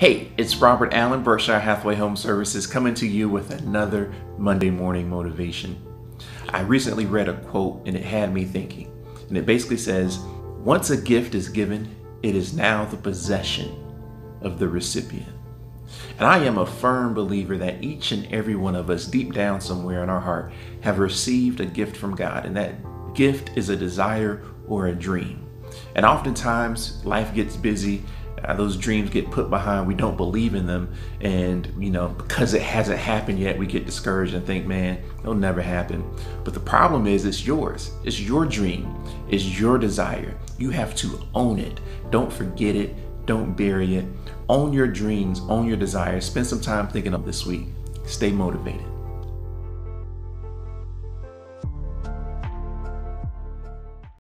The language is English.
Hey, it's Robert Allen, Berkshire Hathaway Home Services, coming to you with another Monday morning motivation. I recently read a quote and it had me thinking. And it basically says, Once a gift is given, it is now the possession of the recipient. And I am a firm believer that each and every one of us, deep down somewhere in our heart, have received a gift from God. And that gift is a desire or a dream. And oftentimes, life gets busy uh, those dreams get put behind we don't believe in them and you know because it hasn't happened yet we get discouraged and think man it'll never happen. But the problem is it's yours. It's your dream. It's your desire. You have to own it. Don't forget it. Don't bury it. Own your dreams. Own your desires. Spend some time thinking of this week. Stay motivated